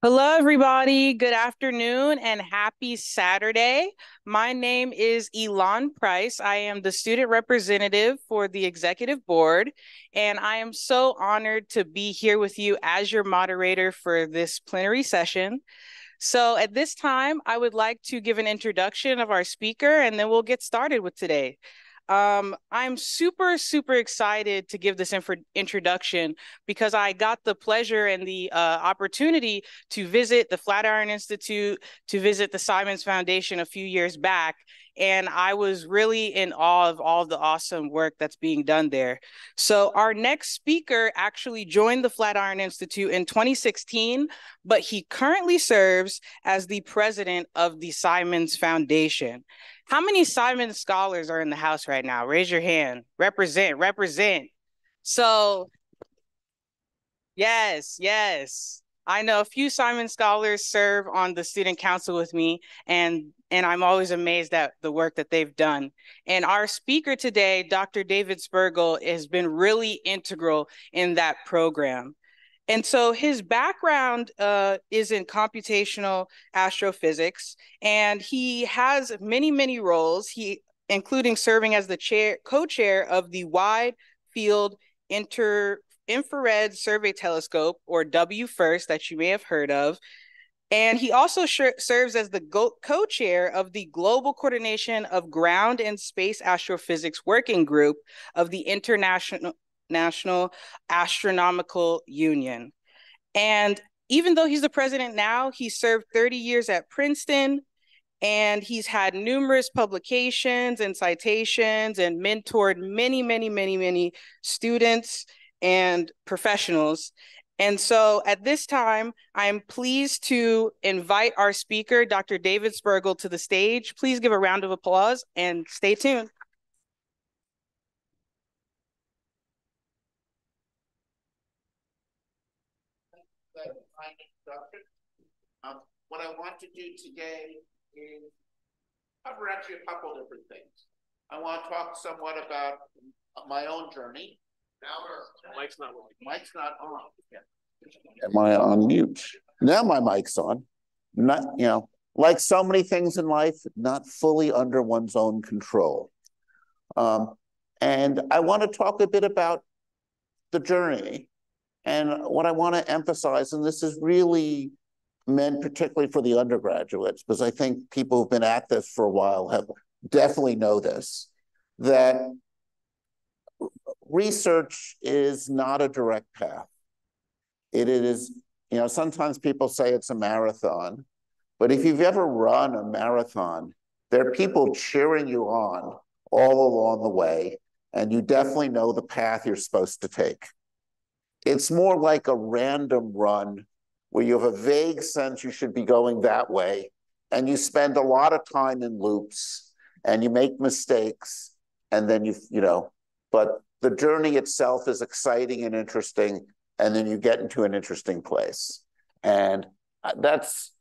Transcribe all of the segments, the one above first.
Hello, everybody. Good afternoon and happy Saturday. My name is Elon Price. I am the student representative for the executive board, and I am so honored to be here with you as your moderator for this plenary session. So at this time, I would like to give an introduction of our speaker, and then we'll get started with today. Um, I'm super, super excited to give this introduction because I got the pleasure and the uh, opportunity to visit the Flatiron Institute, to visit the Simons Foundation a few years back. And I was really in awe of all the awesome work that's being done there. So, our next speaker actually joined the Flatiron Institute in 2016, but he currently serves as the president of the Simons Foundation. How many Simon scholars are in the house right now? Raise your hand. Represent, represent. So, yes, yes. I know a few Simon scholars serve on the student council with me, and and I'm always amazed at the work that they've done. And our speaker today, Dr. David Spergel, has been really integral in that program. And so his background uh, is in computational astrophysics, and he has many, many roles. He, including serving as the chair, co-chair of the Wide Field Inter Infrared Survey Telescope, or WFIRST, that you may have heard of. And he also serves as the co-chair of the Global Coordination of Ground and Space Astrophysics Working Group of the International National Astronomical Union. And even though he's the president now, he served 30 years at Princeton and he's had numerous publications and citations and mentored many, many, many, many students and professionals. And so at this time, I am pleased to invite our speaker, Dr. David Spergel, to the stage. Please give a round of applause and stay tuned. Introduction. Um, what I want to do today is cover actually a couple different things. I want to talk somewhat about my own journey. Now Mike's not working. Mike's not on. Yeah. Am I on mute? Now my mic's on. Not, you know, like so many things in life, not fully under one's own control. Um, and I want to talk a bit about the journey and what I want to emphasize, and this is really meant particularly for the undergraduates, because I think people who've been at this for a while have definitely know this, that research is not a direct path. It is, you know, sometimes people say it's a marathon, but if you've ever run a marathon, there are people cheering you on all along the way, and you definitely know the path you're supposed to take. It's more like a random run where you have a vague sense you should be going that way, and you spend a lot of time in loops and you make mistakes, and then you, you know, but the journey itself is exciting and interesting, and then you get into an interesting place. And uh, that's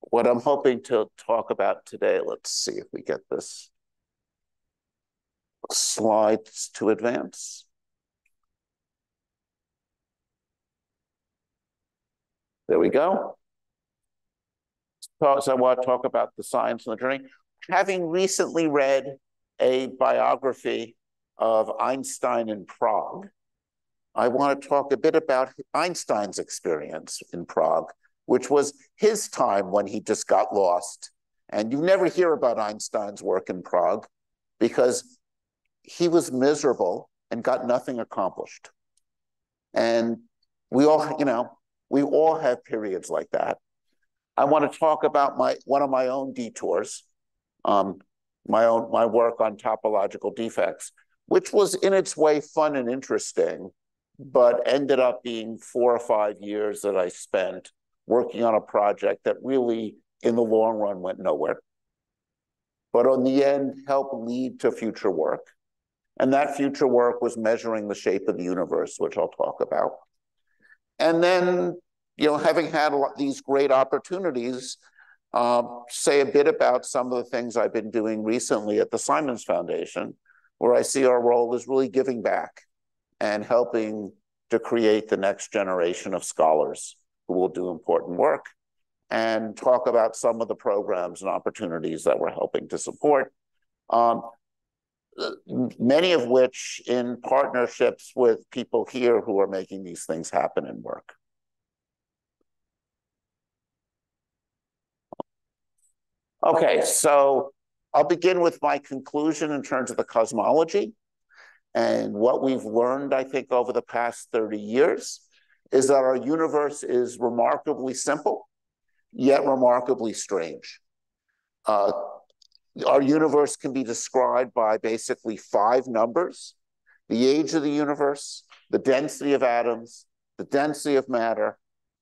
what I'm hoping to talk about today. Let's see if we get this slides to advance. There we go. So I want to talk about the science and the journey. Having recently read a biography of Einstein in Prague, I want to talk a bit about Einstein's experience in Prague, which was his time when he just got lost. And you never hear about Einstein's work in Prague because he was miserable and got nothing accomplished. And we all, you know, we all have periods like that. I want to talk about my one of my own detours, um, my own my work on topological defects, which was in its way fun and interesting, but ended up being four or five years that I spent working on a project that really, in the long run, went nowhere. But in the end, helped lead to future work. And that future work was measuring the shape of the universe, which I'll talk about. And then you know, having had these great opportunities, um, say a bit about some of the things I've been doing recently at the Simons Foundation, where I see our role is really giving back and helping to create the next generation of scholars. who will do important work and talk about some of the programs and opportunities that we're helping to support. Um, many of which in partnerships with people here who are making these things happen and work. Okay, so I'll begin with my conclusion in terms of the cosmology. And what we've learned, I think, over the past 30 years is that our universe is remarkably simple, yet remarkably strange. Uh, our universe can be described by basically five numbers the age of the universe, the density of atoms, the density of matter,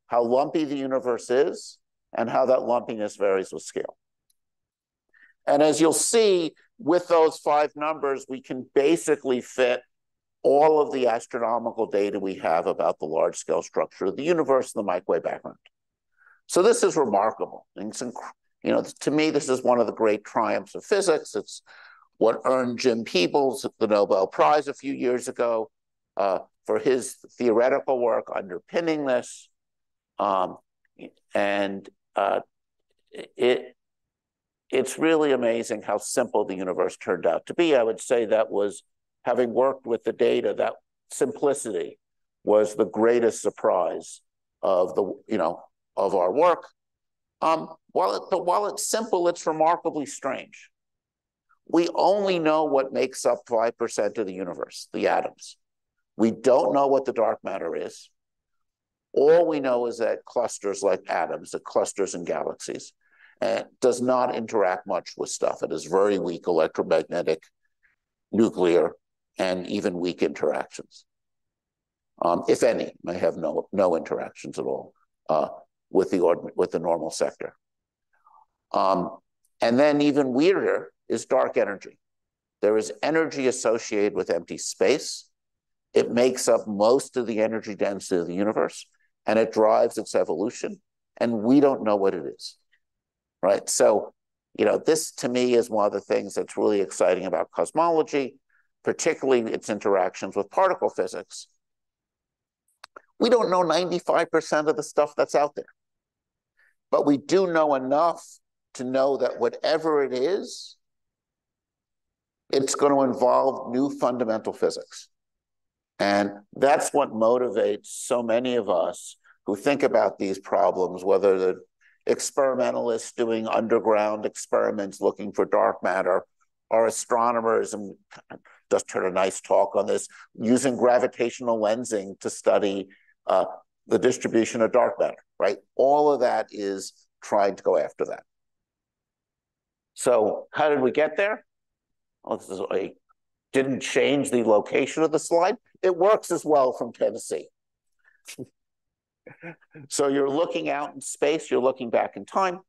how lumpy the universe is, and how that lumpiness varies with scale. And as you'll see, with those five numbers, we can basically fit all of the astronomical data we have about the large scale structure of the universe in the microwave background. So this is remarkable. Inc- you know, to me, this is one of the great triumphs of physics. It's what earned Jim Peebles the Nobel Prize a few years ago uh, for his theoretical work underpinning this. Um, and uh, it it's really amazing how simple the universe turned out to be. I would say that was having worked with the data, that simplicity was the greatest surprise of the you know of our work. Um, while it, but while it's simple, it's remarkably strange. We only know what makes up 5% of the universe, the atoms. We don't know what the dark matter is. All we know is that clusters like atoms, the clusters and galaxies, and does not interact much with stuff. It is very weak electromagnetic, nuclear, and even weak interactions. Um, if any, may have no no interactions at all. Uh, with the with the normal sector. Um, and then even weirder is dark energy. There is energy associated with empty space. It makes up most of the energy density of the universe, and it drives its evolution. And we don't know what it is, right? So, you know, this to me is one of the things that's really exciting about cosmology, particularly its interactions with particle physics. We don't know 95% of the stuff that's out there. But we do know enough to know that whatever it is, it's going to involve new fundamental physics. And that's what motivates so many of us who think about these problems, whether the experimentalists doing underground experiments looking for dark matter, or astronomers, and just heard a nice talk on this, using gravitational lensing to study uh, the distribution of dark matter right? All of that is trying to go after that. So how did we get there? Well, this is a didn't change the location of the slide. It works as well from Tennessee. So you're looking out in space, you're looking back in time.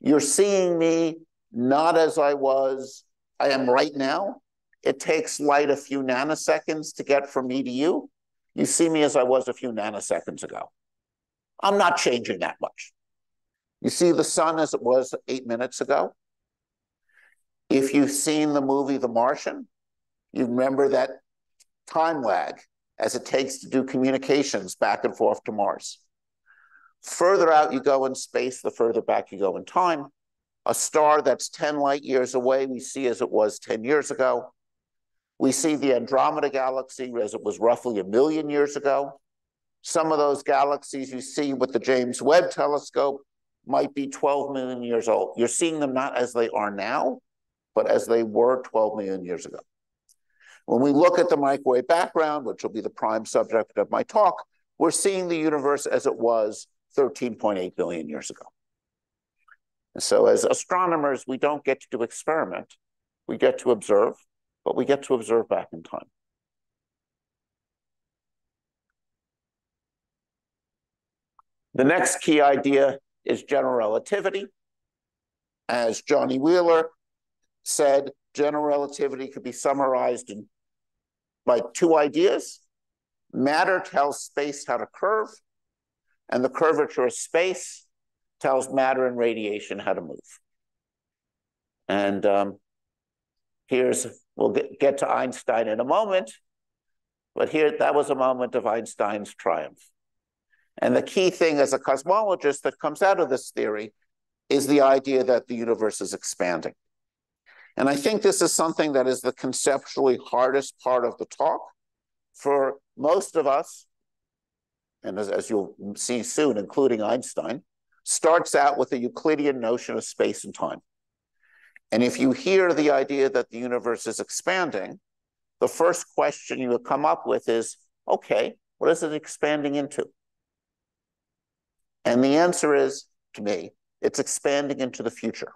You're seeing me not as I was, I am right now. It takes light a few nanoseconds to get from me to you. You see me as I was a few nanoseconds ago. I'm not changing that much. You see the sun as it was eight minutes ago. If you've seen the movie The Martian, you remember that time lag as it takes to do communications back and forth to Mars. Further out you go in space, the further back you go in time. A star that's 10 light years away, we see as it was 10 years ago. We see the Andromeda galaxy as it was roughly a million years ago. Some of those galaxies you see with the James Webb telescope might be 12 million years old. You're seeing them not as they are now, but as they were 12 million years ago. When we look at the microwave background, which will be the prime subject of my talk, we're seeing the universe as it was 13.8 billion years ago. And so as astronomers, we don't get to do experiment. We get to observe, but we get to observe back in time. The next key idea is general relativity. As Johnny Wheeler said, general relativity could be summarized in, by two ideas. Matter tells space how to curve, and the curvature of space tells matter and radiation how to move. And um, here's, we'll get, get to Einstein in a moment, but here, that was a moment of Einstein's triumph. And the key thing as a cosmologist that comes out of this theory is the idea that the universe is expanding. And I think this is something that is the conceptually hardest part of the talk for most of us, and as, as you'll see soon, including Einstein, starts out with a Euclidean notion of space and time. And if you hear the idea that the universe is expanding, the first question you come up with is, okay, what is it expanding into? And the answer is, to me, it's expanding into the future.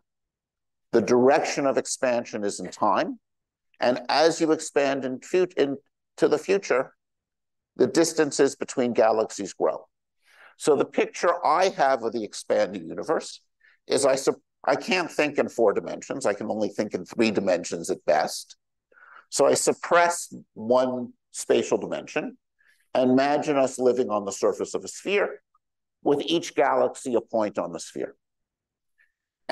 The direction of expansion is in time. And as you expand in into the future, the distances between galaxies grow. So the picture I have of the expanding universe is I, I can't think in four dimensions. I can only think in three dimensions at best. So I suppress one spatial dimension. And imagine us living on the surface of a sphere with each galaxy a point on the sphere.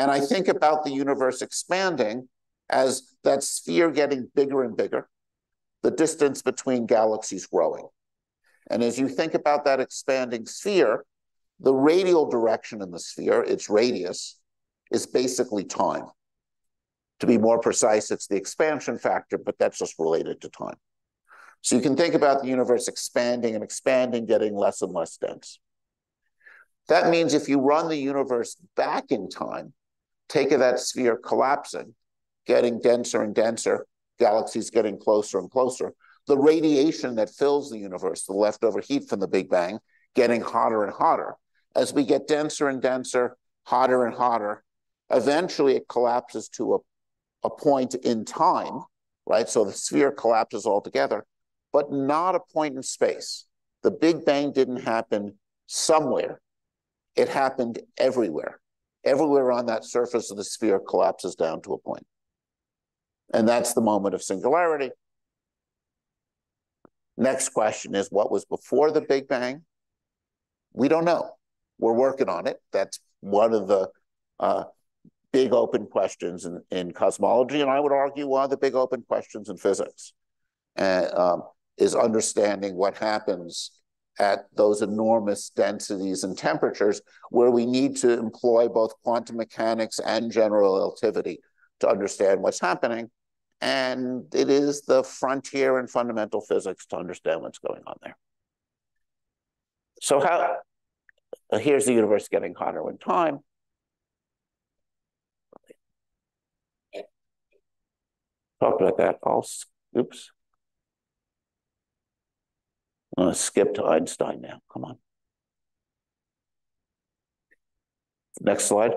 And I think about the universe expanding as that sphere getting bigger and bigger, the distance between galaxies growing. And as you think about that expanding sphere, the radial direction in the sphere, its radius, is basically time. To be more precise, it's the expansion factor, but that's just related to time. So you can think about the universe expanding and expanding, getting less and less dense. That means if you run the universe back in time, take of that sphere collapsing, getting denser and denser, galaxies getting closer and closer, the radiation that fills the universe, the leftover heat from the Big Bang, getting hotter and hotter. As we get denser and denser, hotter and hotter, eventually it collapses to a, a point in time, right? So the sphere collapses altogether, but not a point in space. The Big Bang didn't happen somewhere. It happened everywhere. Everywhere on that surface of the sphere collapses down to a point. And that's the moment of singularity. Next question is what was before the Big Bang? We don't know. We're working on it. That's one of the uh, big open questions in, in cosmology, and I would argue one of the big open questions in physics uh, um, is understanding what happens at those enormous densities and temperatures where we need to employ both quantum mechanics and general relativity to understand what's happening. And it is the frontier in fundamental physics to understand what's going on there. So how, here's the universe getting hotter in time. Talked about that. I'll, oops. I'm going to skip to Einstein now. Come on. Next slide.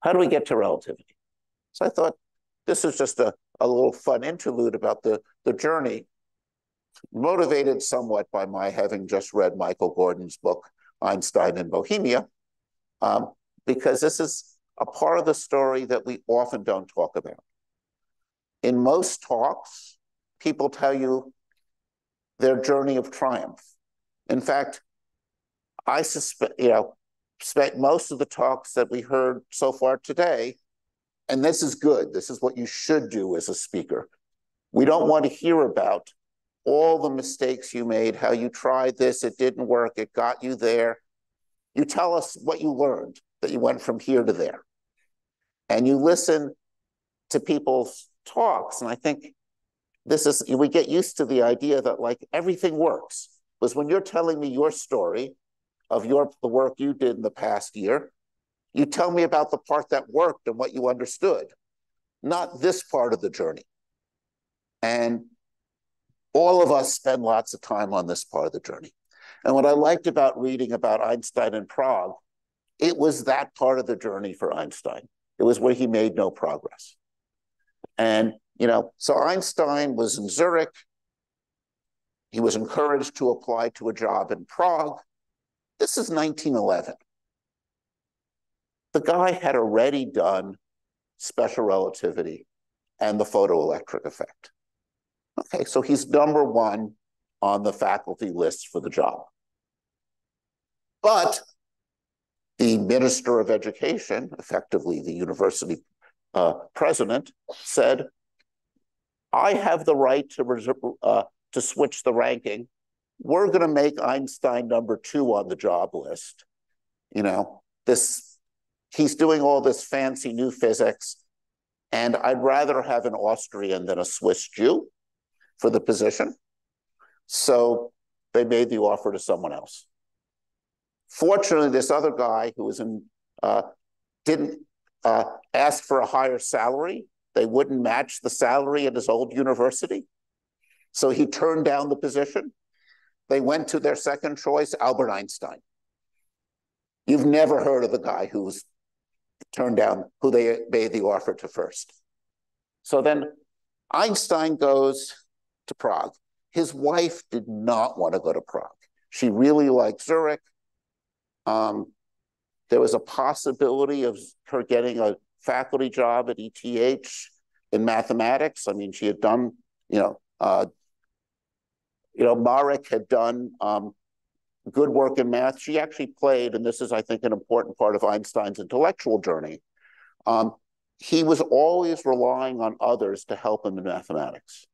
How do we get to relativity? So I thought this is just a, a little fun interlude about the, the journey, motivated somewhat by my having just read Michael Gordin's book, Einstein in Bohemia, um, because this is a part of the story that we often don't talk about. In most talks, people tell you their journey of triumph. In fact, I suspect, you know, spent most of the talks that we heard so far today, and this is good. This is what you should do as a speaker. We don't want to hear about all the mistakes you made, how you tried this, it didn't work, it got you there. You tell us what you learned, that you went from here to there. And you listen to people's talks. And I think this is we get used to the idea that like everything works. Because when you're telling me your story of your the work you did in the past year you tell me about the part that worked and what you understood not this part of the journey. And all of us spend lots of time on this part of the journey. And what i liked about reading about einstein in prague it was that part of the journey for einstein. It was where he made no progress. And you know, so Einstein was in Zurich. He was encouraged to apply to a job in Prague. This is 1911. The guy had already done special relativity and the photoelectric effect. Okay, so he's number one on the faculty list for the job. But the Minister of Education, effectively the university uh, president, said, I have the right to uh, to switch the ranking we're going to make Einstein number two on the job list. You know, this, he's doing all this fancy new physics. And I'd rather have an Austrian than a Swiss Jew for the position. So they made the offer to someone else. Fortunately, this other guy who was in, uh, didn't uh, ask for a higher salary. They wouldn't match the salary at his old university. So he turned down the position. They went to their second choice, Albert Einstein. You've never heard of the guy who was turned down, who they made the offer to first. So then Einstein goes to Prague. His wife did not want to go to Prague. She really liked Zurich. Um, there was a possibility of her getting a faculty job at ETH in mathematics. I mean, she had done, you know, uh, you know, Marić had done um, good work in math. She actually played, and this is, I think, an important part of Einstein's intellectual journey. Um, he was always relying on others to help him in mathematics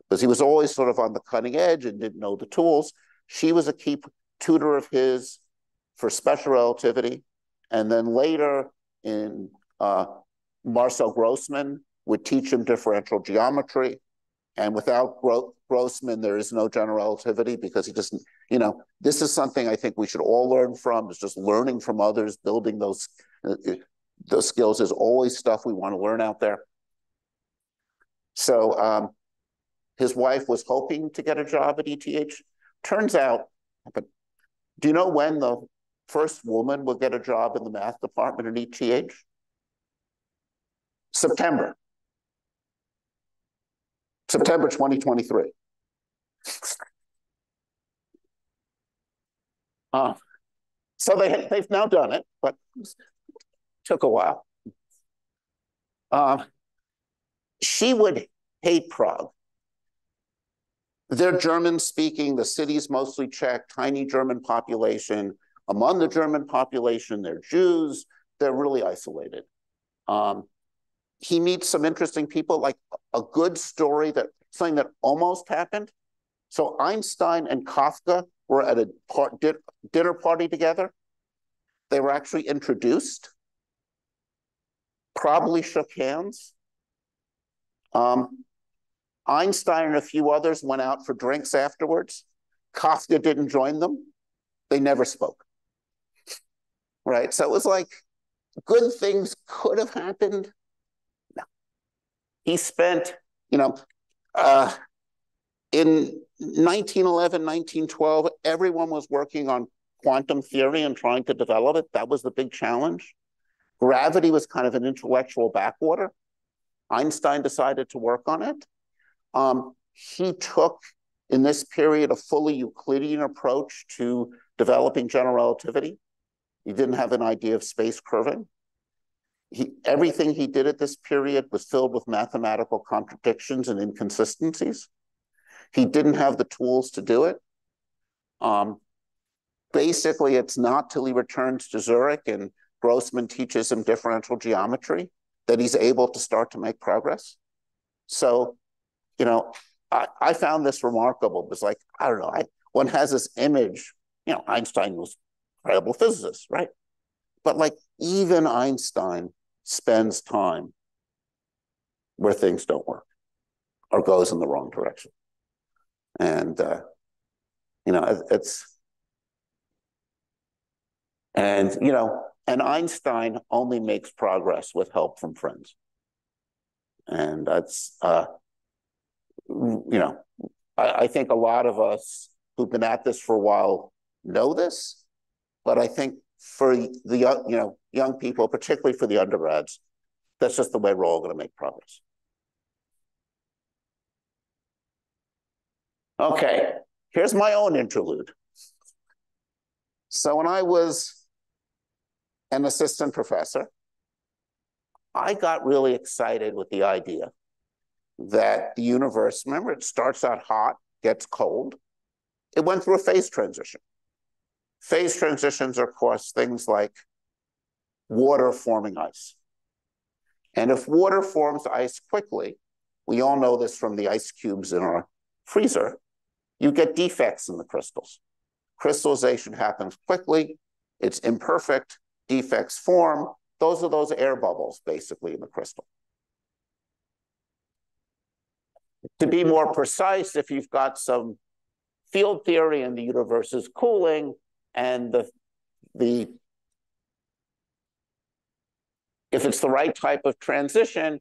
because he was always sort of on the cutting edge and didn't know the tools. She was a key tutor of his for special relativity. And then later in uh, Marcel Grossmann would teach him differential geometry. And without Gro Grossmann, there is no general relativity because he just, you know, this is something I think we should all learn from. Is just learning from others, building those uh, those skills is always stuff we want to learn out there. So um, his wife was hoping to get a job at ETH. Turns out, but do you know when the first woman will get a job in the math department at ETH? September. September 2023. Uh, so they, they've now done it, but took a while. Uh, she would hate Prague. They're German speaking, the city's mostly Czech, tiny German population. Among the German population, they're Jews, they're really isolated. Um, he meets some interesting people, like a good story that something that almost happened. So Einstein and Kafka were at a part, dinner party together. They were actually introduced, probably shook hands. Um, Einstein and a few others went out for drinks afterwards. Kafka didn't join them. They never spoke. Right? So it was like good things could have happened, he spent, you know, uh, in 1911, 1912, everyone was working on quantum theory and trying to develop it. That was the big challenge. Gravity was kind of an intellectual backwater. Einstein decided to work on it. Um, he took, in this period, a fully Euclidean approach to developing general relativity. He didn't have an idea of space curving he, everything he did at this period was filled with mathematical contradictions and inconsistencies. He didn't have the tools to do it. Um, basically, it's not till he returns to Zurich and Grossmann teaches him differential geometry that he's able to start to make progress. So, you know, I, I found this remarkable because, like, I don't know, I, one has this image, you know, Einstein was a incredible physicist, right? But like even Einstein spends time where things don't work or goes in the wrong direction. And, uh, you know, it's, and, you know, and Einstein only makes progress with help from friends. And that's, uh, you know, I, I think a lot of us who've been at this for a while know this, but I think for the young, you know, young people, particularly for the undergrads, that's just the way we're all going to make progress. Okay, here's my own interlude. So when I was an assistant professor, I got really excited with the idea that the universe, remember, it starts out hot, gets cold. It went through a phase transition. Phase transitions are, course, things like water forming ice. And if water forms ice quickly, we all know this from the ice cubes in our freezer, you get defects in the crystals. Crystallization happens quickly, it's imperfect, defects form. Those are those air bubbles, basically, in the crystal. To be more precise, if you've got some field theory and the universe is cooling and the, the if it's the right type of transition,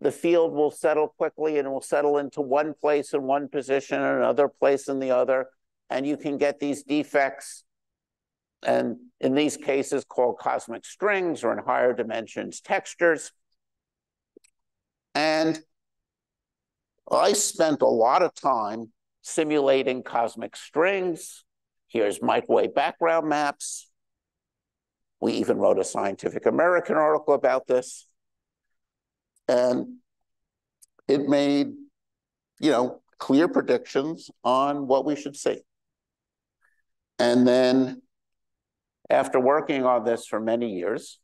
the field will settle quickly and will settle into one place in one position and another place in the other. And you can get these defects, and in these cases called cosmic strings or in higher dimensions, textures. And I spent a lot of time simulating cosmic strings. Here's microwave background maps. We even wrote a Scientific American article about this. And it made, you know, clear predictions on what we should see. And then after working on this for many years,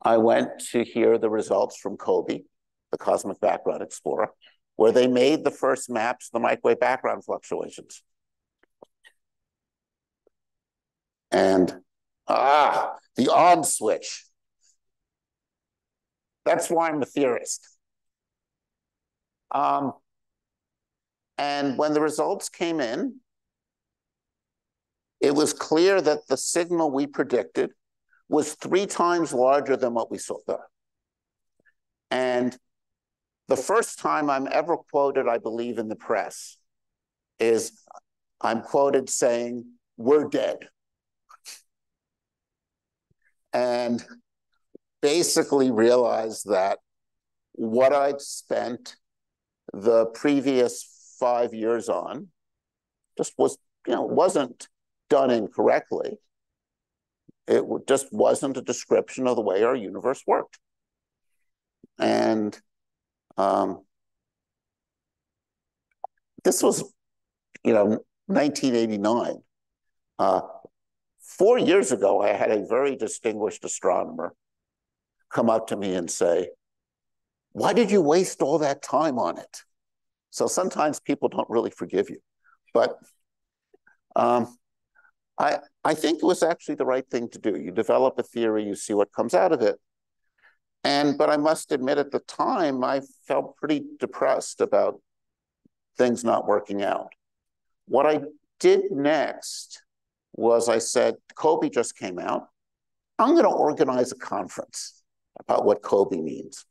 I went to hear the results from COBE, the Cosmic Background Explorer, where they made the first maps, the microwave background fluctuations. And ah, the on switch. That's why I'm a theorist. Um, and when the results came in, it was clear that the signal we predicted was three times larger than what we saw there. And the first time I'm ever quoted, I believe, in the press is I'm quoted saying, We're dead. And basically realized that what I'd spent the previous five years on just was, you know, wasn't done incorrectly. It just wasn't a description of the way our universe worked. And um, this was, you know, 1989. Uh, four years ago, I had a very distinguished astronomer come up to me and say, why did you waste all that time on it? So sometimes people don't really forgive you. But um, I, I think it was actually the right thing to do. You develop a theory, you see what comes out of it. And, but I must admit at the time, I felt pretty depressed about things not working out. What I did next was I said, COBE just came out. I'm going to organize a conference about what COBE means.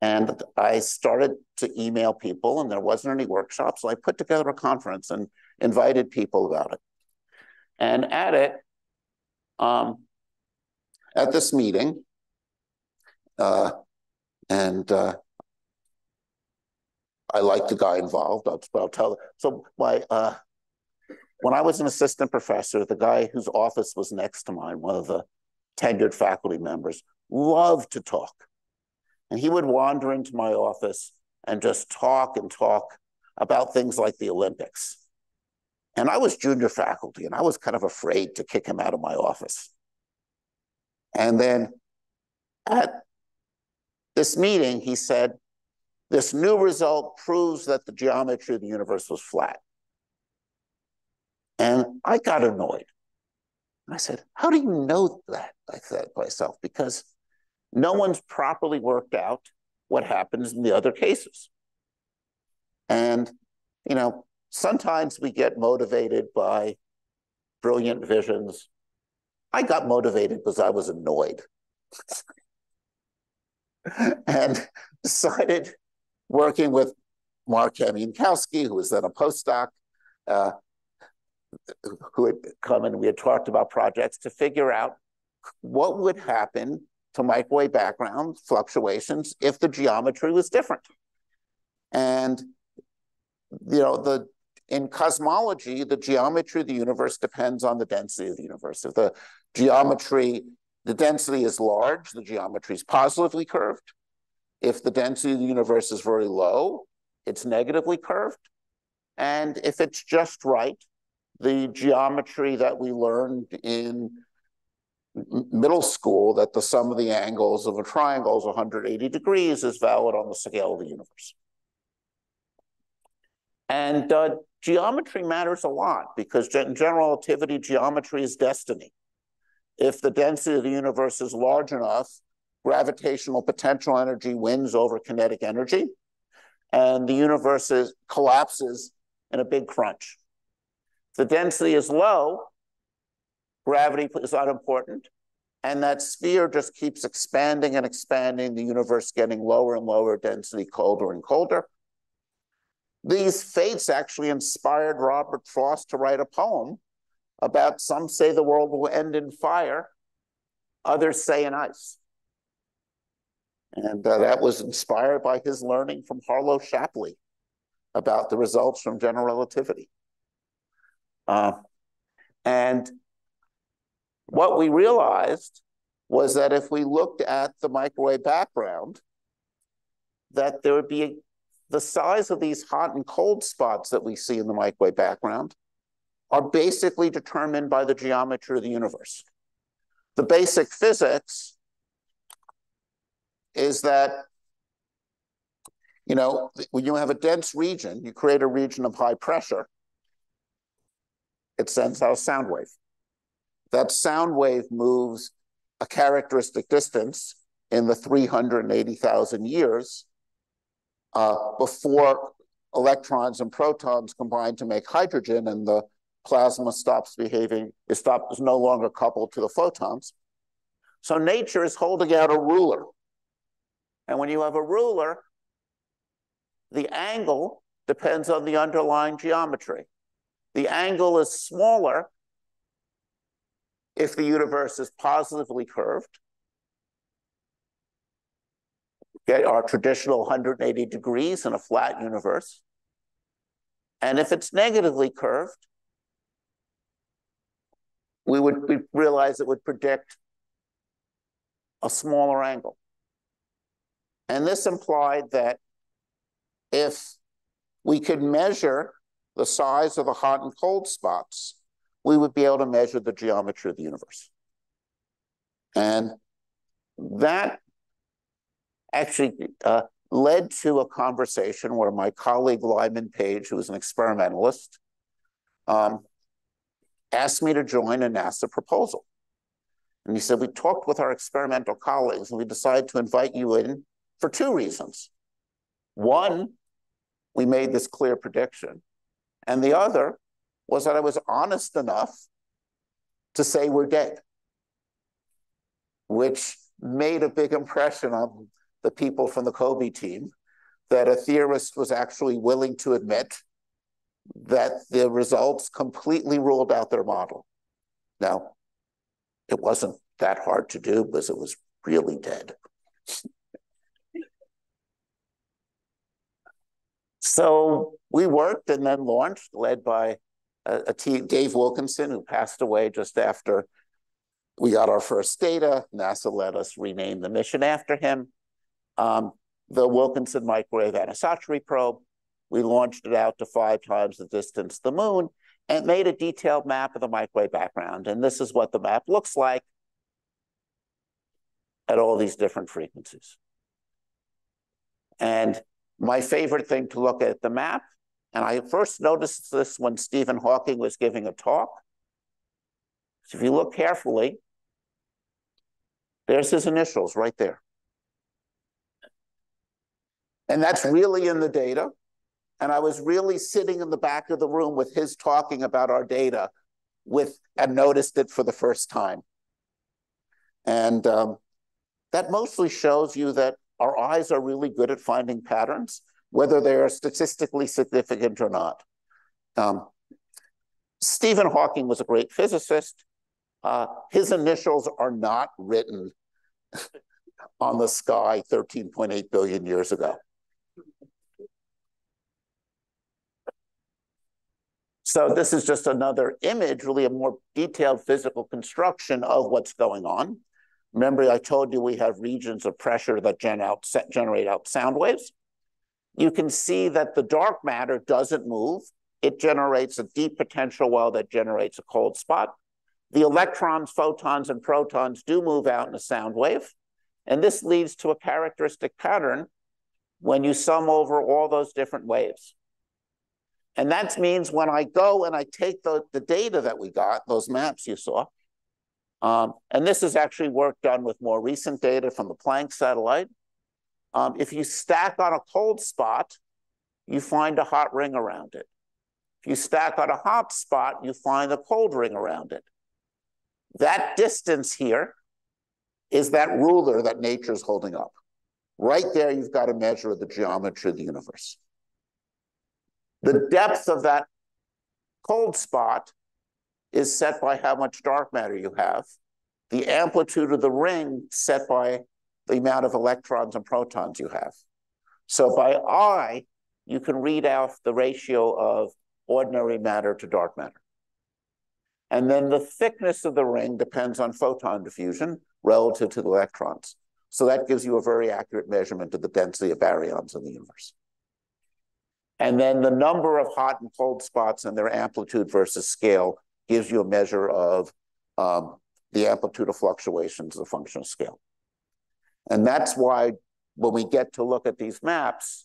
And I started to email people, and there wasn't any workshops. So I put together a conference and invited people about it. And at it, um, at this meeting, uh, and uh, I like the guy involved. I'll, I'll tell. So my uh, when I was an assistant professor, the guy whose office was next to mine, one of the tenured faculty members, loved to talk, and he would wander into my office and just talk and talk about things like the Olympics. And I was junior faculty, and I was kind of afraid to kick him out of my office. And then at this meeting, he said, this new result proves that the geometry of the universe was flat. And I got annoyed. I said, how do you know that? I said to myself, because no one's properly worked out what happens in the other cases. And, you know, sometimes we get motivated by brilliant visions. I got motivated because I was annoyed. and decided working with Marc Kamionkowski, who was then a postdoc, uh, who had come and we had talked about projects to figure out what would happen to microwave background fluctuations if the geometry was different. And, you know, the in cosmology, the geometry of the universe depends on the density of the universe. If the geometry the density is large, the geometry is positively curved. If the density of the universe is very low, it's negatively curved. And if it's just right, the geometry that we learned in middle school, that the sum of the angles of a triangle is 180 degrees, is valid on the scale of the universe. And uh, geometry matters a lot because in general relativity, geometry is destiny. If the density of the universe is large enough, gravitational potential energy wins over kinetic energy, and the universe is, collapses in a big crunch. The density is low, gravity is unimportant, and that sphere just keeps expanding and expanding, the universe getting lower and lower density, colder and colder. These fates actually inspired Robert Frost to write a poem about some say the world will end in fire, others say in ice. And uh, that was inspired by his learning from Harlow Shapley about the results from general relativity. Uh, and what we realized was that if we looked at the microwave background, that there would be a, the size of these hot and cold spots that we see in the microwave background are basically determined by the geometry of the universe. The basic physics is that, you know, when you have a dense region, you create a region of high pressure, it sends out a sound wave. That sound wave moves a characteristic distance in the 380,000 years uh, before electrons and protons combine to make hydrogen and the plasma stops behaving, it stops, is no longer coupled to the photons. So nature is holding out a ruler. And when you have a ruler, the angle depends on the underlying geometry. The angle is smaller if the universe is positively curved. Okay, our traditional 180 degrees in a flat universe. And if it's negatively curved, we would we realize it would predict a smaller angle. And this implied that if we could measure the size of the hot and cold spots, we would be able to measure the geometry of the universe. And that actually uh, led to a conversation where my colleague Lyman Page, who was an experimentalist, um, asked me to join a NASA proposal. And he said, we talked with our experimental colleagues and we decided to invite you in for two reasons. One, we made this clear prediction. And the other was that I was honest enough to say we're dead, which made a big impression on the people from the COBE team, that a theorist was actually willing to admit that the results completely ruled out their model. Now, it wasn't that hard to do because it was really dead. So we worked and then launched, led by a, a team, Dave Wilkinson, who passed away just after we got our first data. NASA let us rename the mission after him. Um, the Wilkinson Microwave Anisotropy Probe. We launched it out to five times the distance the moon and made a detailed map of the microwave background. And this is what the map looks like at all these different frequencies. And my favorite thing to look at the map and I first noticed this when Stephen Hawking was giving a talk. So if you look carefully, there's his initials right there. And that's really in the data. And I was really sitting in the back of the room with his talking about our data with and noticed it for the first time. And um, that mostly shows you that our eyes are really good at finding patterns whether they are statistically significant or not. Um, Stephen Hawking was a great physicist. Uh, his initials are not written on the sky 13.8 billion years ago. So this is just another image, really a more detailed physical construction of what's going on. Remember, I told you we have regions of pressure that gen out, generate out sound waves you can see that the dark matter doesn't move. It generates a deep potential well that generates a cold spot. The electrons, photons, and protons do move out in a sound wave. And this leads to a characteristic pattern when you sum over all those different waves. And that means when I go and I take the, the data that we got, those maps you saw, um, and this is actually work done with more recent data from the Planck satellite. Um, if you stack on a cold spot, you find a hot ring around it. If you stack on a hot spot, you find a cold ring around it. That distance here is that ruler that nature's holding up. Right there, you've got a measure of the geometry of the universe. The depth of that cold spot is set by how much dark matter you have. The amplitude of the ring set by the amount of electrons and protons you have. So by I, you can read out the ratio of ordinary matter to dark matter. And then the thickness of the ring depends on photon diffusion relative to the electrons. So that gives you a very accurate measurement of the density of baryons in the universe. And then the number of hot and cold spots and their amplitude versus scale gives you a measure of um, the amplitude of fluctuations as a function of scale. And that's why when we get to look at these maps,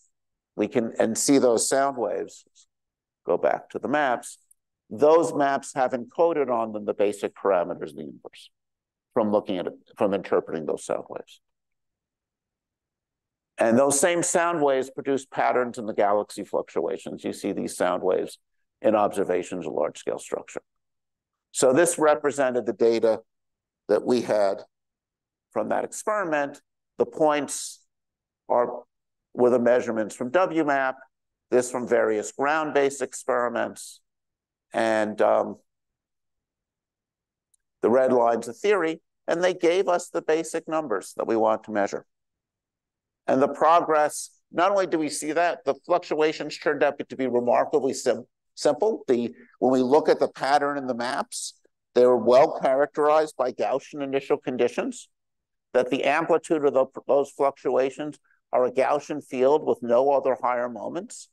we can and see those sound waves, go back to the maps, those maps have encoded on them the basic parameters of the universe from looking at it, from interpreting those sound waves. And those same sound waves produce patterns in the galaxy fluctuations. You see these sound waves in observations of large scale structure. So this represented the data that we had from that experiment. The points are were the measurements from WMAP, this from various ground-based experiments, and um, the red lines of theory, and they gave us the basic numbers that we want to measure. And the progress, not only do we see that, the fluctuations turned out to be remarkably sim simple. The, when we look at the pattern in the maps, they were well characterized by Gaussian initial conditions, that the amplitude of the, those fluctuations are a Gaussian field with no other higher moments.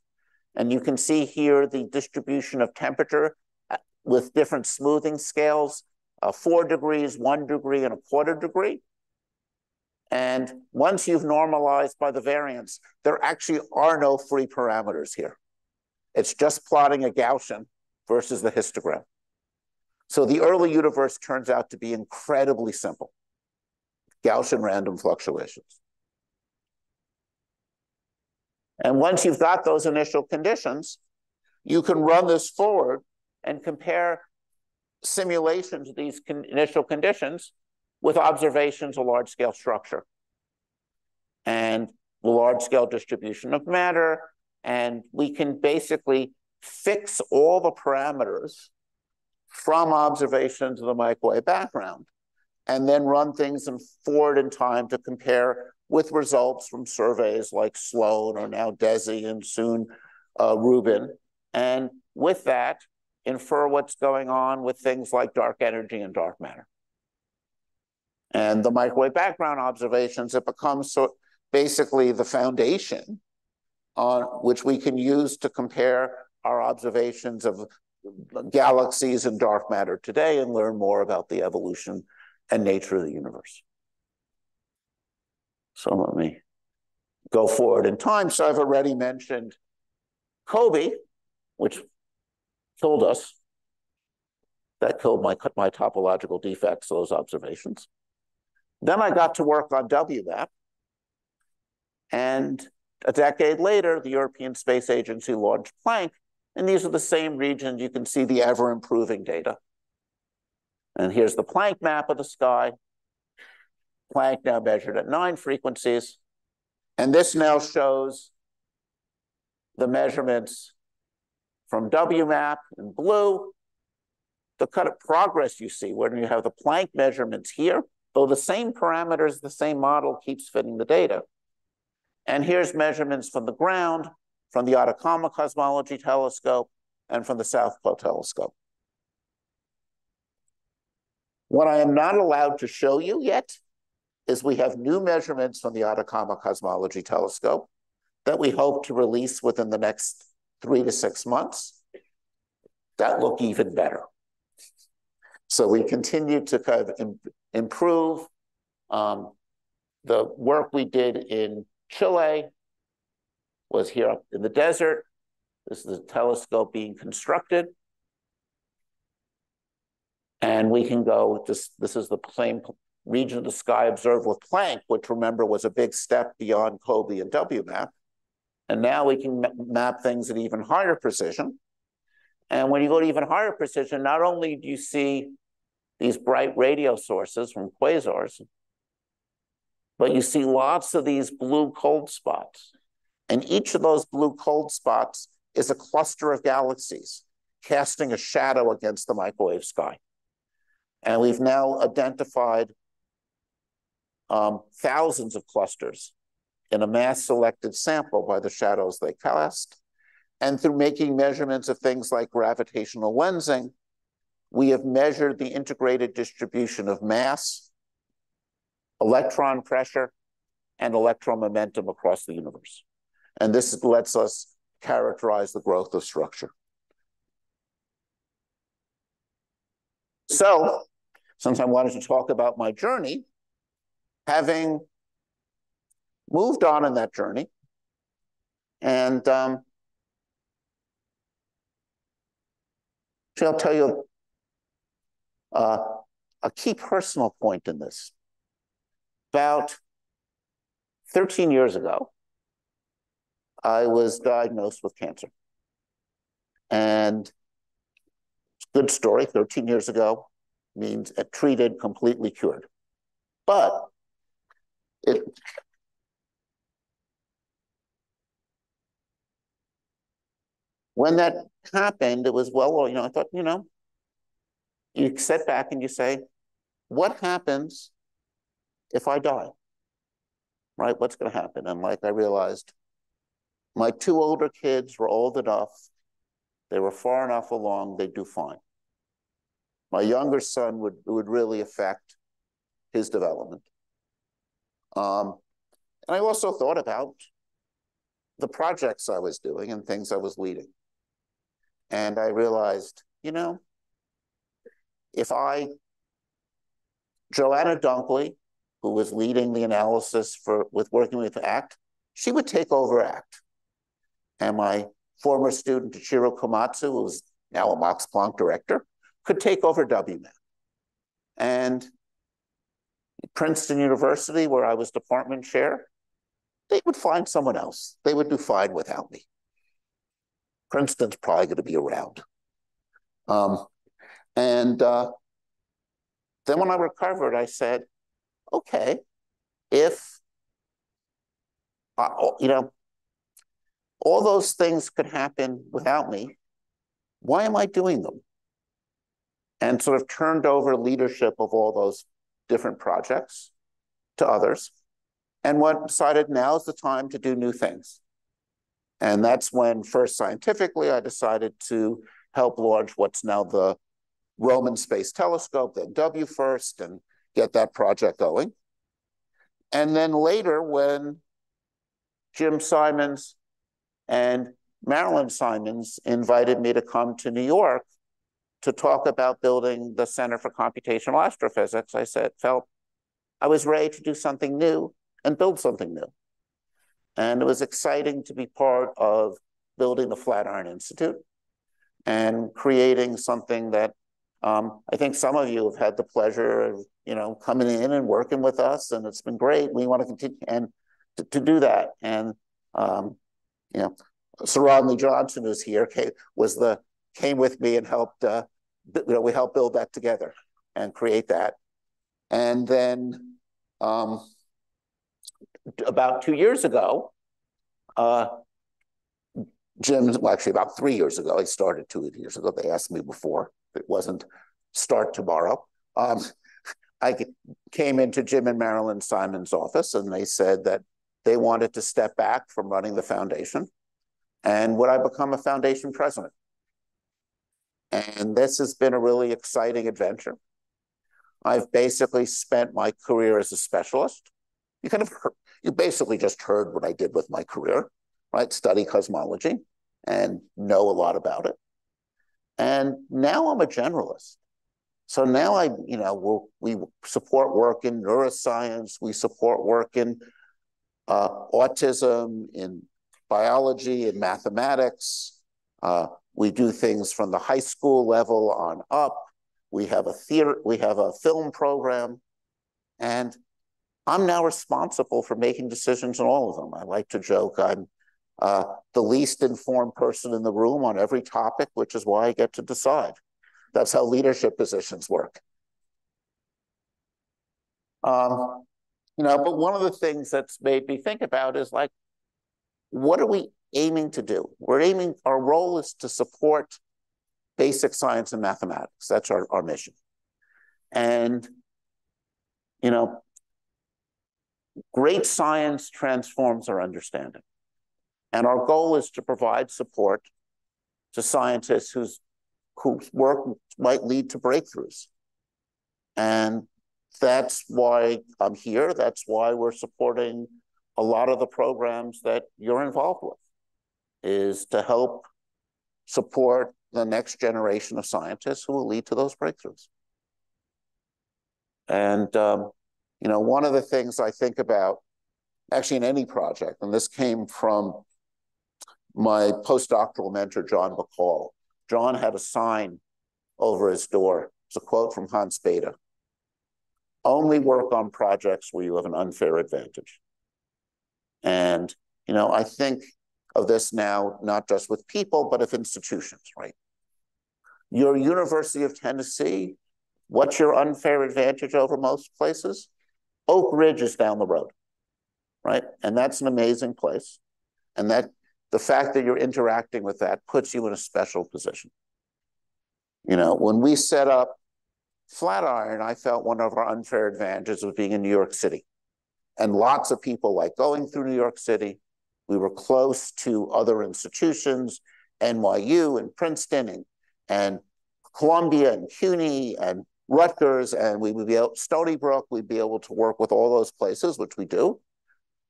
And you can see here the distribution of temperature uh, with different smoothing scales, uh, four degrees, one degree, and a quarter degree. And once you've normalized by the variance, there actually are no free parameters here. It's just plotting a Gaussian versus the histogram. So the early universe turns out to be incredibly simple. Gaussian random fluctuations. And once you've got those initial conditions, you can run this forward and compare simulations of these con initial conditions with observations of large-scale structure and the large-scale distribution of matter. And we can basically fix all the parameters from observations of the microwave background and then run things in forward in time to compare with results from surveys like Sloan or now DESI and soon uh, Rubin. And with that, infer what's going on with things like dark energy and dark matter. And the microwave background observations, it becomes so basically the foundation on which we can use to compare our observations of galaxies and dark matter today and learn more about the evolution and nature of the universe. So let me go forward in time. So I've already mentioned COBE, which killed us. That killed my, my topological defects, those observations. Then I got to work on WMAP. And a decade later, the European Space Agency launched Planck. And these are the same regions. You can see the ever improving data. And here's the Planck map of the sky. Planck now measured at nine frequencies. And this now shows the measurements from WMAP in blue, the kind of progress you see when you have the Planck measurements here, though the same parameters, the same model keeps fitting the data. And here's measurements from the ground, from the Atacama Cosmology Telescope, and from the South Pole Telescope. What I am not allowed to show you yet is we have new measurements from the Atacama Cosmology Telescope that we hope to release within the next three to six months that look even better. So we continue to kind of improve um, the work we did in Chile was here up in the desert. This is the telescope being constructed. And we can go, with this, this is the same region of the sky observed with Planck, which remember was a big step beyond COBE and WMAP. And now we can map things at even higher precision. And when you go to even higher precision, not only do you see these bright radio sources from quasars, but you see lots of these blue cold spots. And each of those blue cold spots is a cluster of galaxies casting a shadow against the microwave sky. And we've now identified um, thousands of clusters in a mass selected sample by the shadows they cast. And through making measurements of things like gravitational lensing, we have measured the integrated distribution of mass, electron pressure, and electron momentum across the universe. And this lets us characterize the growth of structure. So, since I wanted to talk about my journey, having moved on in that journey, and um, I'll tell you uh, a key personal point in this. About 13 years ago, I was diagnosed with cancer. And good story, 13 years ago means treated, completely cured. But it when that happened, it was well, you know, I thought, you know, you sit back and you say, what happens if I die? Right? What's going to happen? And like I realized, my two older kids were old enough, they were far enough along, they'd do fine. My younger son would, would really affect his development. Um, and I also thought about the projects I was doing and things I was leading. And I realized, you know, if I, Joanna Dunkley, who was leading the analysis for with working with ACT, she would take over ACT. And my former student, Eiichiro Komatsu, who's now a Max Planck director, could take over WMAP. And Princeton University, where I was department chair, they would find someone else. They would do fine without me. Princeton's probably going to be around. Um, and uh, then when I recovered, I said, okay, if, uh, you know, all those things could happen without me, why am I doing them? And sort of turned over leadership of all those different projects to others. And what decided now is the time to do new things. And that's when first scientifically I decided to help launch what's now the Roman Space Telescope, then WFIRST, and get that project going. And then later, when Jim Simons and Marilyn Simons invited me to come to New York to talk about building the Center for Computational Astrophysics, I said, felt I was ready to do something new and build something new. And it was exciting to be part of building the Flatiron Institute and creating something that um, I think some of you have had the pleasure of, you know, coming in and working with us, and it's been great. We want to continue and to, to do that. And um, you know, Sir Rodney Johnson, who's here, came, was the came with me and helped. Uh, you know, we helped build that together and create that. And then um, about two years ago, uh, Jim, well, actually about three years ago, I started two years ago. They asked me before it wasn't start tomorrow. Um, I came into Jim and Marilyn Simon's office and they said that they wanted to step back from running the foundation and would I become a foundation president? And this has been a really exciting adventure. I've basically spent my career as a specialist. You kind of heard, you basically just heard what I did with my career, right? Study cosmology and know a lot about it. And now I'm a generalist. So now I, you know, we support work in neuroscience, we support work in uh, autism, in biology, in mathematics, Uh, we do things from the high school level on up. We have a theater, we have a film program, and I'm now responsible for making decisions in all of them. I like to joke I'm uh, the least informed person in the room on every topic, which is why I get to decide. That's how leadership positions work. Um, you know, but one of the things that's made me think about is like, what are we aiming to do? We're aiming, our role is to support basic science and mathematics. That's our, our mission. And, you know, great science transforms our understanding. And our goal is to provide support to scientists whose, whose work might lead to breakthroughs. And that's why I'm here. That's why we're supporting a lot of the programs that you're involved with, is to help support the next generation of scientists who will lead to those breakthroughs. And, um, you know, one of the things I think about, actually in any project, and this came from my postdoctoral mentor, John Bahcall. John had a sign over his door. It's a quote from Hans Bethe. Only work on projects where you have an unfair advantage. And, you know, I think of this now, not just with people, but of institutions, right? Your University of Tennessee, what's your unfair advantage over most places? Oak Ridge is down the road, right? And that's an amazing place. And that the fact that you're interacting with that puts you in a special position. You know, when we set up Flatiron, I felt one of our unfair advantages was being in New York City. And lots of people like going through New York City. We were close to other institutions, NYU and Princeton and, and Columbia and CUNY and Rutgers, and we would be able, Stony Brook, we'd be able to work with all those places, which we do.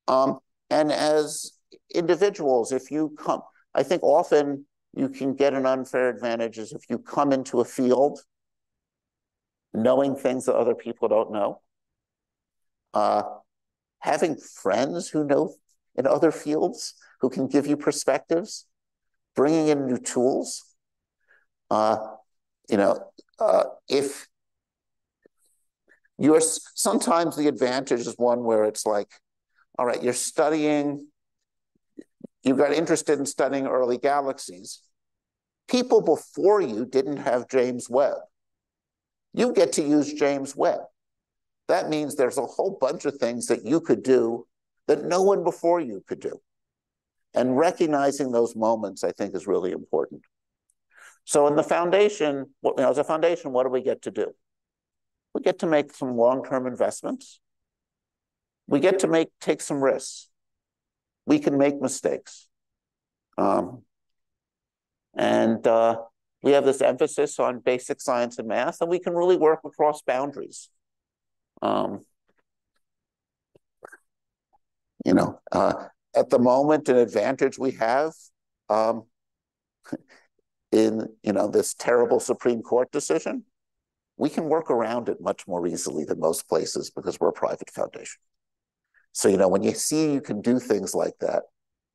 Um, and as individuals, if you come, I think often you can get an unfair advantage is if you come into a field knowing things that other people don't know. Uh, having friends who know in other fields who can give you perspectives, bringing in new tools. Uh, you know, uh, if you're sometimes the advantage is one where it's like, all right, you're studying you got interested in studying early galaxies. People before you didn't have James Webb. You get to use James Webb. That means there's a whole bunch of things that you could do that no one before you could do. And recognizing those moments, I think, is really important. So in the foundation, you know, as a foundation, what do we get to do? We get to make some long-term investments. We get to make take some risks we can make mistakes. Um, and uh, we have this emphasis on basic science and math, and we can really work across boundaries. Um, you know, uh, at the moment, an advantage we have um, in you know this terrible Supreme Court decision, we can work around it much more easily than most places because we're a private foundation. So, you know, when you see you can do things like that,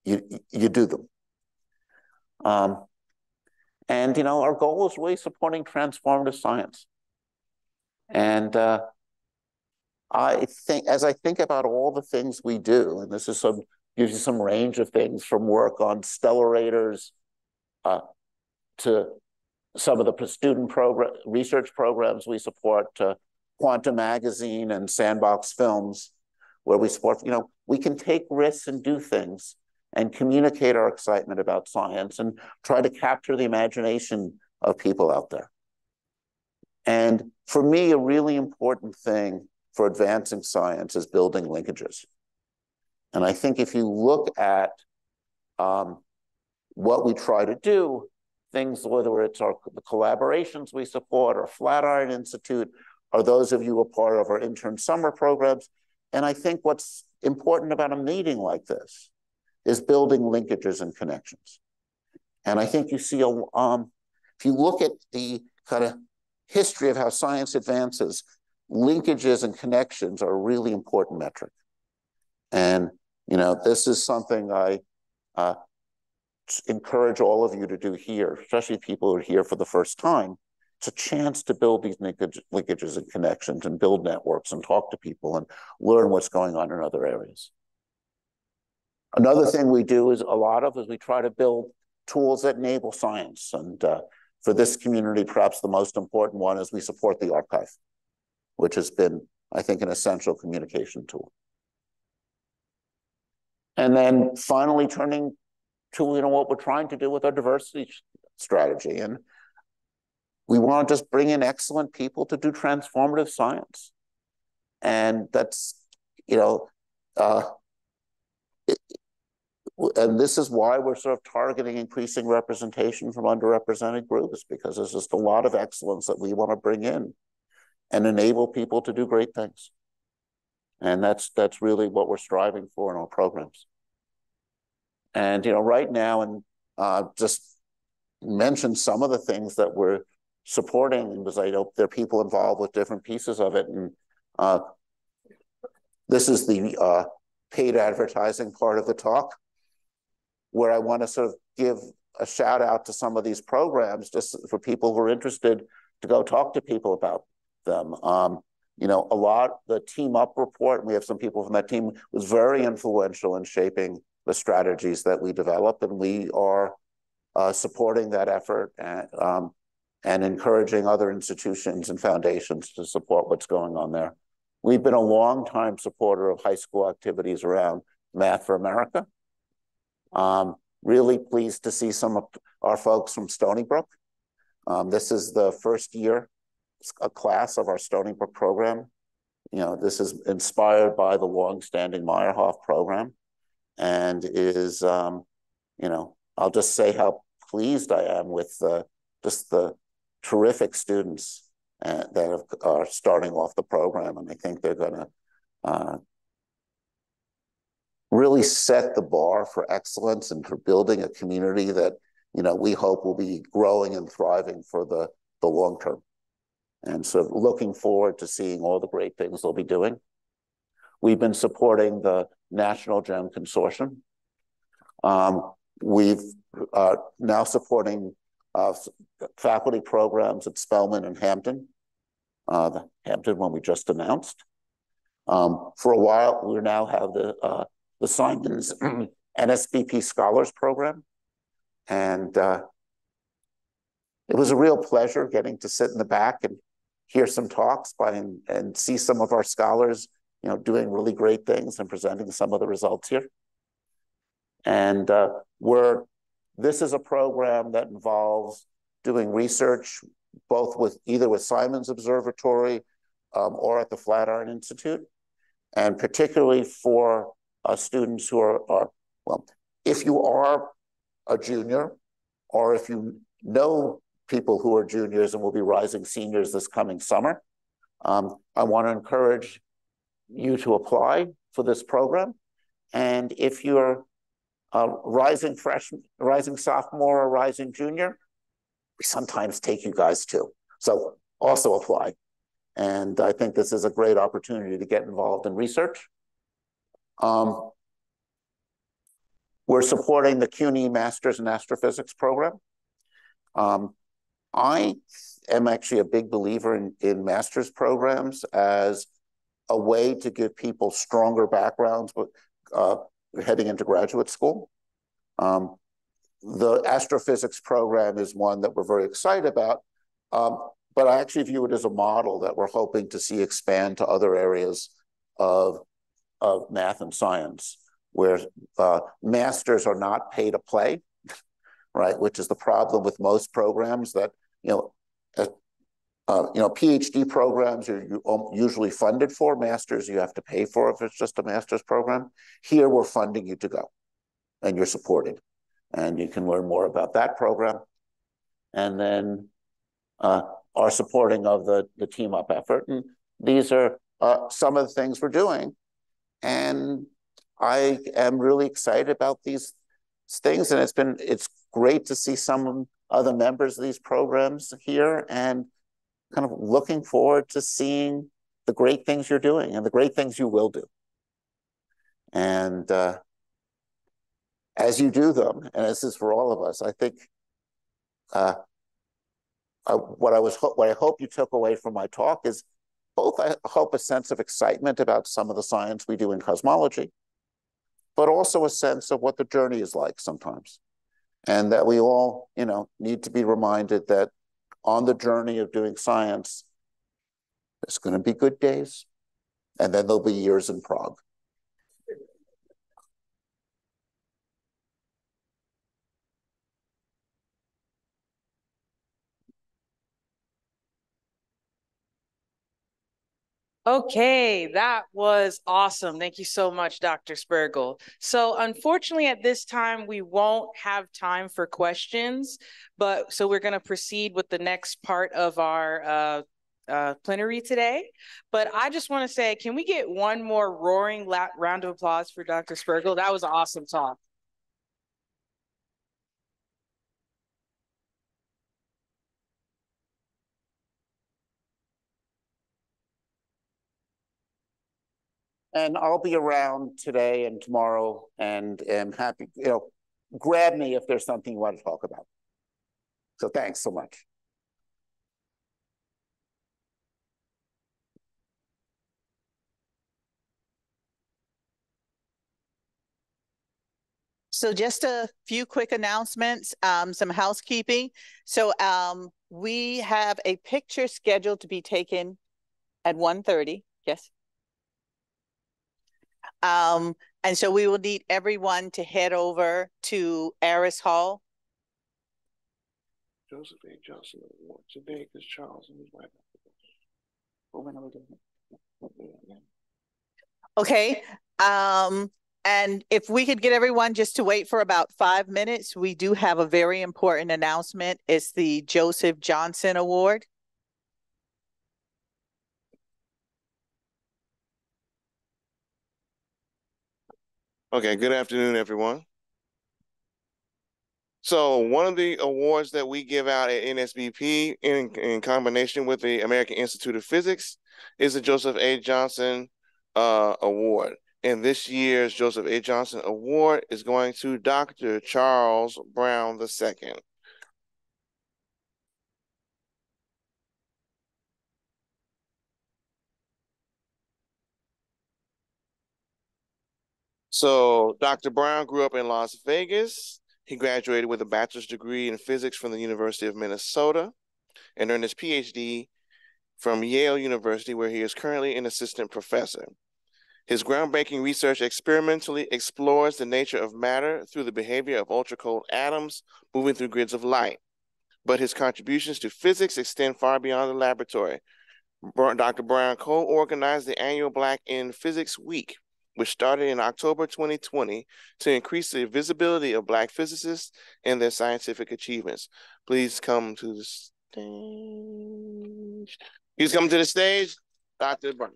you you do them. Um, and, you know, our goal is really supporting transformative science. And uh, I think, as I think about all the things we do, and this is some, gives you some range of things from work on stellarators uh, to some of the student program research programs we support to Quanta Magazine and Sandbox Films where we support, you know, we can take risks and do things and communicate our excitement about science and try to capture the imagination of people out there. And for me, a really important thing for advancing science is building linkages. And I think if you look at um, what we try to do, things whether it's our the collaborations we support or Flatiron Institute, or those of you who are part of our intern summer programs, and I think what's important about a meeting like this is building linkages and connections. And I think you see, a, um, if you look at the kind of history of how science advances, linkages and connections are a really important metric. And, you know, this is something I, uh, encourage all of you to do here, especially people who are here for the first time. It's a chance to build these linkages and connections and build networks and talk to people and learn what's going on in other areas. Another thing we do is a lot of is we try to build tools that enable science. And uh, for this community, perhaps the most important one is we support the arXiv, which has been, I think, an essential communication tool. And then finally turning to you know what we're trying to do with our diversity strategy. And we want to just bring in excellent people to do transformative science. And that's, you know, uh, it, and this is why we're sort of targeting increasing representation from underrepresented groups, because there's just a lot of excellence that we want to bring in and enable people to do great things. And that's that's really what we're striving for in our programs. And you know, right now, and uh, just mention some of the things that we're supporting because I know there are people involved with different pieces of it. And uh, this is the uh, paid advertising part of the talk, where I want to sort of give a shout out to some of these programs just for people who are interested to go talk to people about them. Um, you know, a lot, the Team Up report, we have some people from that team, was very influential in shaping the strategies that we develop, and we are uh, supporting that effort and, um, and encouraging other institutions and foundations to support what's going on there. We've been a long time supporter of high school activities around Math for America. Um, really pleased to see some of our folks from Stony Brook. Um, this is the first year a class of our Stony Brook program. You know, this is inspired by the long-standing Meyerhoff program and is, um, you know, I'll just say how pleased I am with uh, just the terrific students uh, that have, are starting off the program. And I think they're going to uh, really set the bar for excellence and for building a community that, you know, we hope will be growing and thriving for the, the long term. And so looking forward to seeing all the great things they'll be doing. We've been supporting the National GEM Consortium. Um, we've uh, now supporting uh, faculty programs at Spelman and Hampton. Uh, the Hampton one we just announced. Um, for a while, we now have the uh, the Simons NSBP Scholars Program, and uh, it was a real pleasure getting to sit in the back and hear some talks by and, and see some of our scholars you know, doing really great things and presenting some of the results here. And uh, we're, this is a program that involves doing research both with either with Simons Observatory um, or at the Flatiron Institute, and particularly for uh, students who are, are, well, if you are a junior or if you know people who are juniors and will be rising seniors this coming summer, um, I want to encourage you to apply for this program. And if you're a rising freshman, rising sophomore, or rising junior, we sometimes take you guys too. So also apply. And I think this is a great opportunity to get involved in research. Um, we're supporting the CUNY Masters in Astrophysics program. Um, I am actually a big believer in, in master's programs as a way to give people stronger backgrounds uh, heading into graduate school. Um, the astrophysics program is one that we're very excited about, um, but I actually view it as a model that we're hoping to see expand to other areas of, of math and science, where uh, masters are not pay to play, right? Which is the problem with most programs that, you know, uh, you know, PhD programs are um, usually funded for. Masters you have to pay for if it's just a master's program. Here we're funding you to go, and you're supported, and you can learn more about that program. And then uh, our supporting of the the team up effort. And these are uh, some of the things we're doing, and I am really excited about these things. And it's been it's great to see some other members of these programs here and kind of looking forward to seeing the great things you're doing and the great things you will do. And uh, as you do them, and this is for all of us, I think uh, uh, what I was what I hope you took away from my talk is both I hope a sense of excitement about some of the science we do in cosmology, but also a sense of what the journey is like sometimes. And that we all, you know, need to be reminded that on the journey of doing science, there's going to be good days, and then there'll be years in Prague. Okay, that was awesome. Thank you so much, Dr. Spergel. So unfortunately, at this time, we won't have time for questions, but so we're going to proceed with the next part of our uh, uh, plenary today. But I just want to say, can we get one more roaring round of applause for Dr. Spergel? That was an awesome talk. And I'll be around today and tomorrow and am happy, you know, grab me if there's something you want to talk about. So thanks so much. So just a few quick announcements, um, some housekeeping. So um, we have a picture scheduled to be taken at 1.30. Yes. Um, and so we will need everyone to head over to Ayres Hall. Joseph A. Johnson Award today because Charles and his wife. Well, when are we doing it? Okay. Um, and if we could get everyone just to wait for about five minutes, we do have a very important announcement. It's the Joseph Johnson Award. Okay, good afternoon, everyone. So one of the awards that we give out at NSBP in, in combination with the American Institute of Physics is the Joseph A. Johnson uh, Award. And this year's Joseph A. Johnson Award is going to Dr. Charles Brown II. So Dr. Brown grew up in Las Vegas. He graduated with a bachelor's degree in physics from the University of Minnesota and earned his PhD from Yale University, where he is currently an assistant professor. His groundbreaking research experimentally explores the nature of matter through the behavior of ultra-cold atoms moving through grids of light. But his contributions to physics extend far beyond the laboratory. Dr. Brown co-organized the annual Black in Physics Week, which started in October 2020 to increase the visibility of Black physicists and their scientific achievements. Please come to the stage. Please come to the stage, Dr. Brown.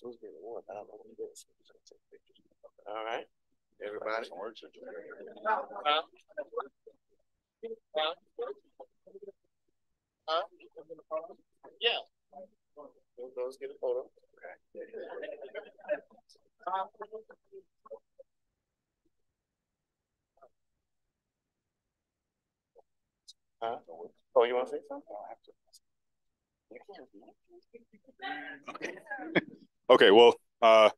Supposed to be an award. I don't know it is. All right. Everybody. Huh? Yeah. Those get a photo. Okay. Huh? Oh, you want to say something? Okay. Okay, well, uh.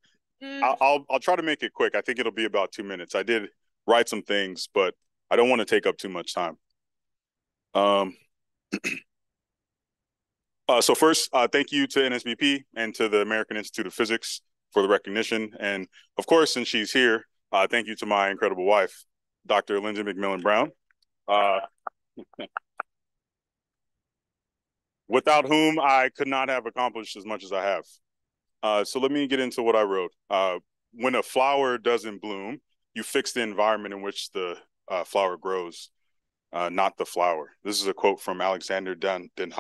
I'll, I'll, I'll try to make it quick. I think it'll be about two minutes. I did write some things, but I don't want to take up too much time. Um. uh, so first, uh, thank you to NSBP and to the American Institute of Physics for the recognition, and of course, since she's here, uh, thank you to my incredible wife, Dr. Linda McMillan Brown. Uh, without whom I could not have accomplished as much as I have. Uh, so let me get into what I wrote. Uh, when a flower doesn't bloom, you fix the environment in which the uh, flower grows, uh, not the flower. This is a quote from Alexander Den, Den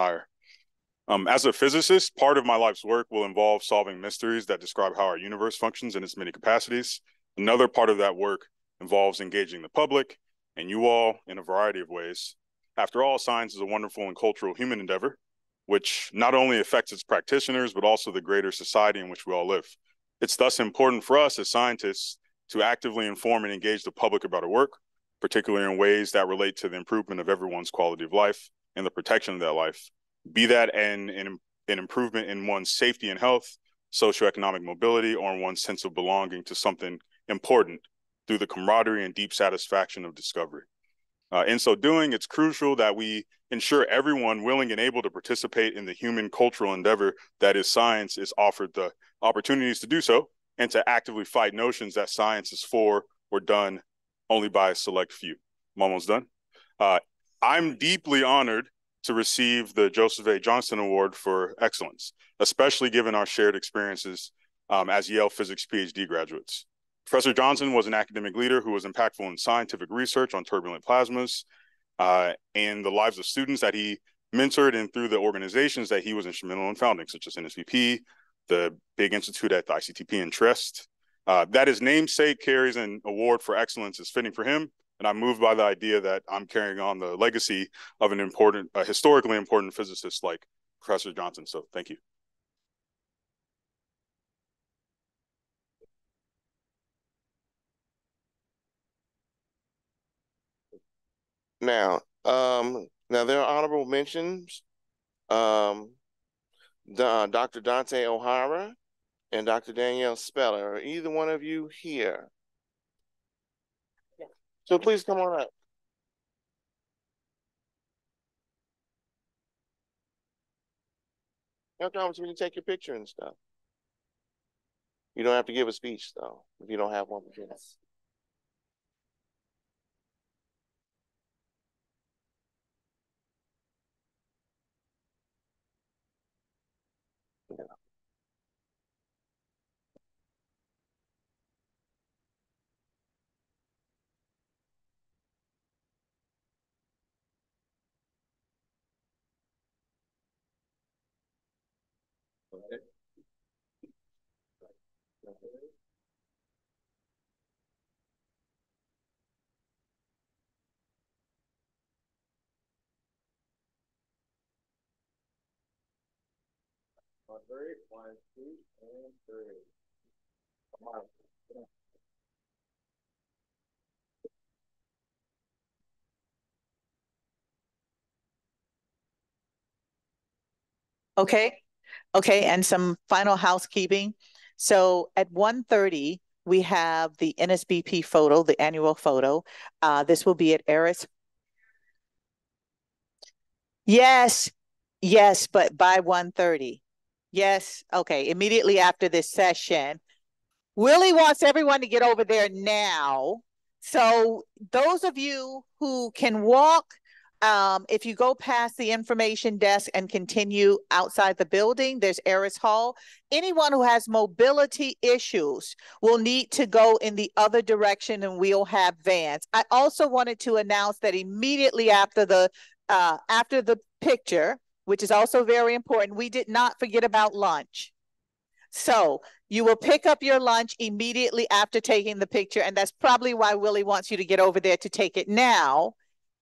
Um, as a physicist, part of my life's work will involve solving mysteries that describe how our universe functions in its many capacities. Another part of that work involves engaging the public and you all in a variety of ways. After all, science is a wonderful and cultural human endeavor, which not only affects its practitioners, but also the greater society in which we all live. It's thus important for us as scientists to actively inform and engage the public about our work, particularly in ways that relate to the improvement of everyone's quality of life and the protection of that life, be that an, an, an improvement in one's safety and health, socioeconomic mobility, or in one's sense of belonging to something important through the camaraderie and deep satisfaction of discovery. Uh, in so doing, it's crucial that we ensure everyone willing and able to participate in the human cultural endeavor that is science is offered the opportunities to do so and to actively fight notions that science is for or done only by a select few. I'm almost done. Uh, I'm deeply honored to receive the Joseph A. Johnson Award for Excellence, especially given our shared experiences um, as Yale physics PhD graduates. Professor Johnson was an academic leader who was impactful in scientific research on turbulent plasmas uh, and the lives of students that he mentored and through the organizations that he was instrumental in founding, such as NSBP, the big institute at the ICTP and Trieste. Uh, that his namesake carries an award for excellence is fitting for him. And I'm moved by the idea that I'm carrying on the legacy of an important, uh, historically important physicist like Professor Johnson. So thank you. Now, um, now there are honorable mentions. Um, uh, Dr. Dante O'Hara and Dr. Danielle Speller. Are either one of you here? So please come on up. No problems when you take your picture and stuff. You don't have to give a speech though, if you don't have one. Yes. And three. Okay, okay, and some final housekeeping. So at 1.30, we have the NSBP photo, the annual photo. Uh, this will be at Ayres. Yes, yes, but by 1.30. Yes, okay, immediately after this session. Willie wants everyone to get over there now. So those of you who can walk, um, if you go past the information desk and continue outside the building, there's Ayres Hall. Anyone who has mobility issues will need to go in the other direction and we'll have vans. I also wanted to announce that immediately after the uh, after the picture, which is also very important. We did not forget about lunch. So you will pick up your lunch immediately after taking the picture. And that's probably why Willie wants you to get over there to take it now.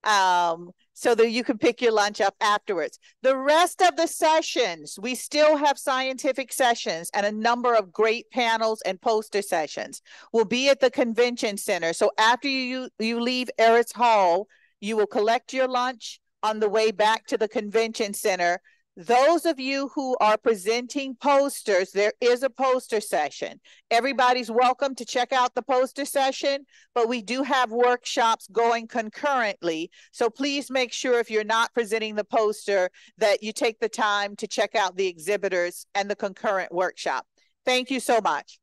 Um, so that you can pick your lunch up afterwards. The rest of the sessions, we still have scientific sessions and a number of great panels and poster sessions will be at the convention center. So after you, you leave Ayres Hall, you will collect your lunch, on the way back to the convention center. Those of you who are presenting posters, there is a poster session. Everybody's welcome to check out the poster session, but we do have workshops going concurrently. So please make sure if you're not presenting the poster that you take the time to check out the exhibitors and the concurrent workshop. Thank you so much.